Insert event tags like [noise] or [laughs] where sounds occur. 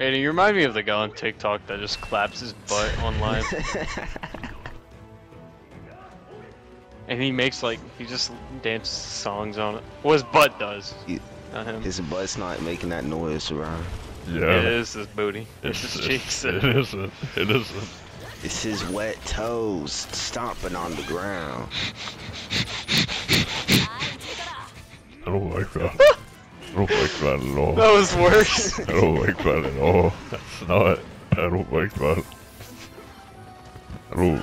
Hey, you remind me of the guy on TikTok that just claps his butt online. [laughs] and he makes like, he just dances songs on it. Well, his butt does. You- Not him. His butt's not making that noise around. Yeah. It is his booty. It's, his cheeks. It isn't. It isn't. It's his wet toes stomping on the ground. [laughs] I don't like that. [laughs] I don't like that at all. That was worse. I don't like that at all. That's not. I don't like that. I don't.